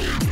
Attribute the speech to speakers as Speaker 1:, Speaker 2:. Speaker 1: Bye.